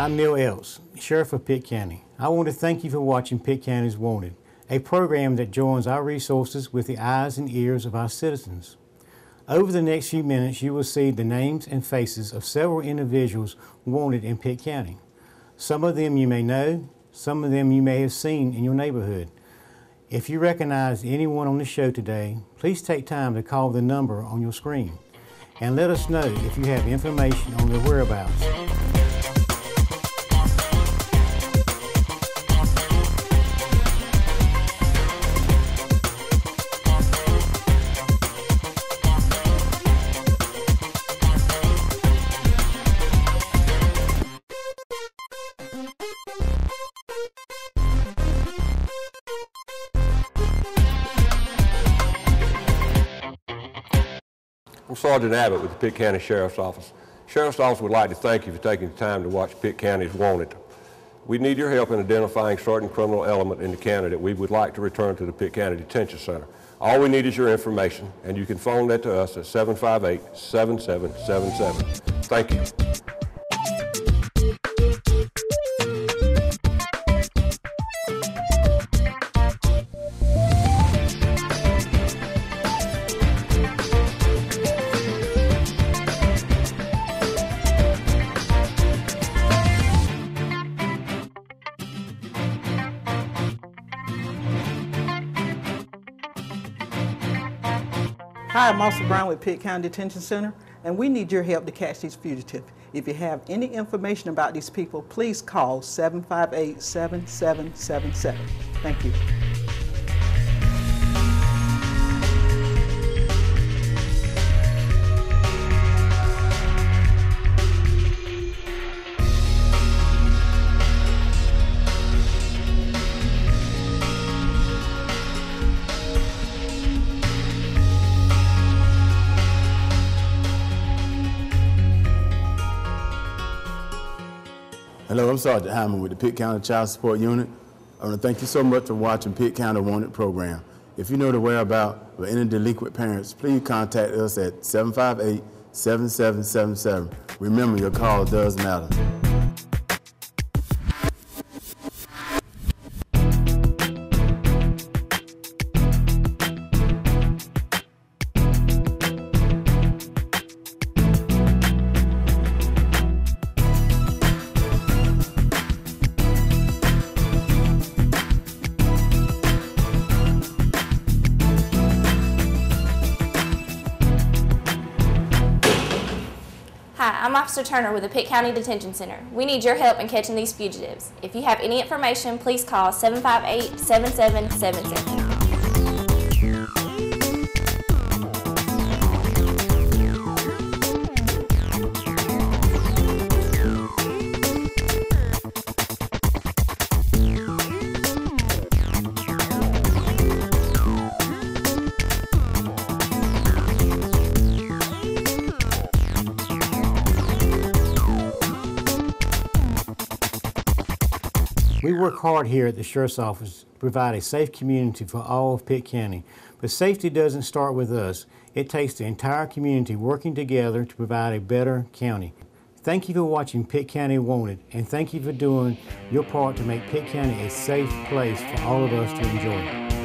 I'm Neil Elks, Sheriff of Pitt County. I want to thank you for watching Pitt County's Wanted, a program that joins our resources with the eyes and ears of our citizens. Over the next few minutes, you will see the names and faces of several individuals wanted in Pitt County. Some of them you may know, some of them you may have seen in your neighborhood. If you recognize anyone on the show today, please take time to call the number on your screen and let us know if you have information on their whereabouts. I'm Sergeant Abbott with the Pitt County Sheriff's Office. Sheriff's Office would like to thank you for taking the time to watch Pitt County's Wanted. We need your help in identifying certain criminal element in the county that we would like to return to the Pitt County Detention Center. All we need is your information, and you can phone that to us at 758-7777. Thank you. Hi, I'm Officer Brown with Pitt County Detention Center, and we need your help to catch these fugitives. If you have any information about these people, please call 758-7777. Thank you. I'm Sergeant Hammond with the Pitt County Child Support Unit. I want to thank you so much for watching Pitt County Wanted program. If you know the whereabouts of any delinquent parents, please contact us at 758-7777. Remember, your call does matter. Hi, I'm Officer Turner with the Pitt County Detention Center. We need your help in catching these fugitives. If you have any information, please call 758-7777. We work hard here at the Sheriff's Office to provide a safe community for all of Pitt County. But safety doesn't start with us. It takes the entire community working together to provide a better county. Thank you for watching Pitt County Wanted, and thank you for doing your part to make Pitt County a safe place for all of us to enjoy.